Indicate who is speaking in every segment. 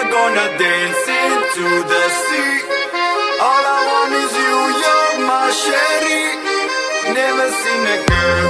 Speaker 1: are gonna dance into the sea. All I want is you, you're my chérie. Never seen a girl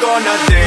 Speaker 1: gonna do?